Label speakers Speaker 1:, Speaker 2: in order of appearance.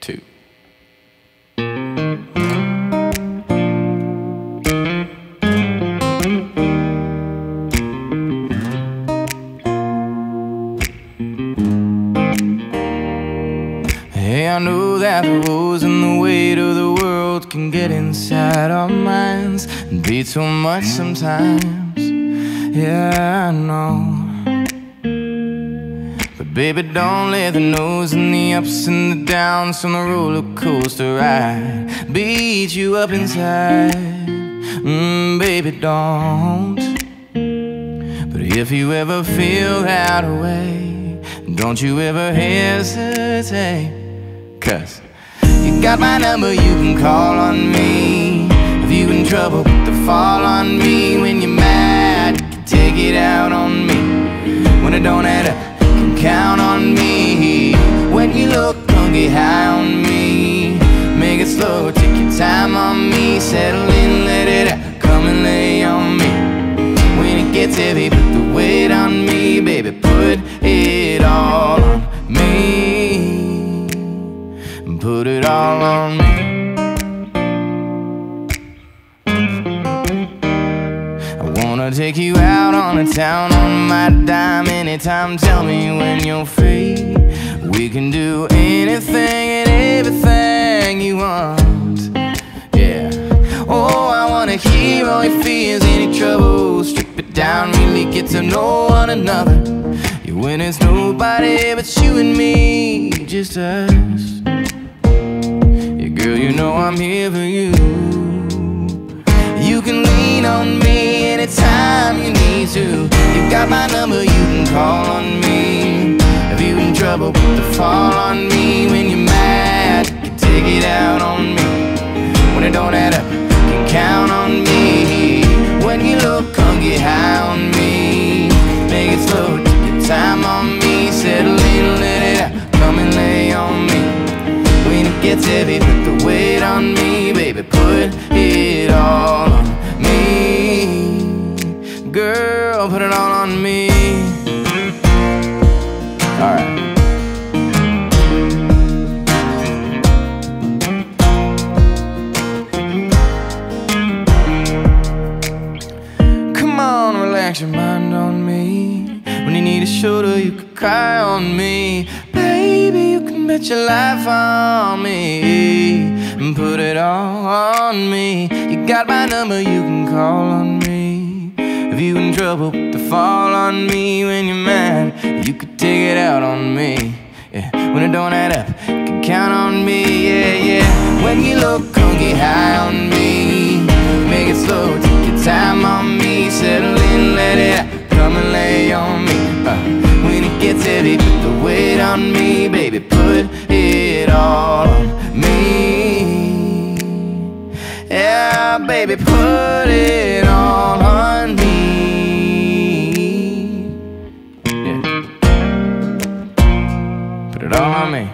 Speaker 1: two. Hey, I know that the woes and the weight of the world can get inside our minds and be too much sometimes. Yeah, I know. Baby, don't let the no's and the ups and the downs from the roller coaster ride beat you up inside. Mm, baby, don't. But if you ever feel that way, don't you ever hesitate. Cause you got my number, you can call on me. If you in trouble, put the fall on me. When you're mad, you take it out on me. When it don't add up, you look hungry, high on me. Make it slow, take your time on me. Settle in, let it out, come and lay on me. When it gets heavy, put the weight on me, baby. Put it all on me. Put it all on me. I wanna take you out on the town on my dime anytime. Tell me when you're free. We can do anything and everything you want. Yeah. Oh, I wanna hear all your fears, any trouble. Strip it down, really get to know one another. Yeah, when it's nobody but you and me, just us. Yeah, girl, you know I'm here for you. You you in trouble, put the fall on me. When you're mad, you take it out on me. When it don't add up, you can count on me. Relax your mind on me. When you need a shoulder, you can cry on me. Baby, you can bet your life on me. And put it all on me. You got my number, you can call on me. If you in trouble, the fall on me. When you're mad, you could take it out on me. Yeah, when it don't add up, you can count on me. Yeah, yeah. When you look hungry, high on me. On me, baby. Put it on me. Yeah, baby, put it all on me. Yeah. Put it all on me.